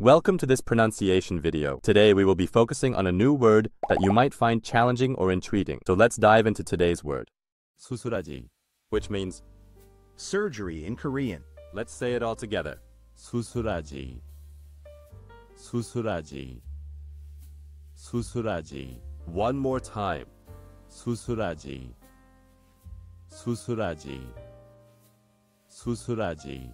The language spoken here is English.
Welcome to this pronunciation video. Today we will be focusing on a new word that you might find challenging or intriguing. So let's dive into today's word, 수술하지, which means, surgery in Korean. let's say it all together. 수술하지, 수술하지, 수술하지, One more time. 수술하지, 수술하지, 수술하지.